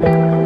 you.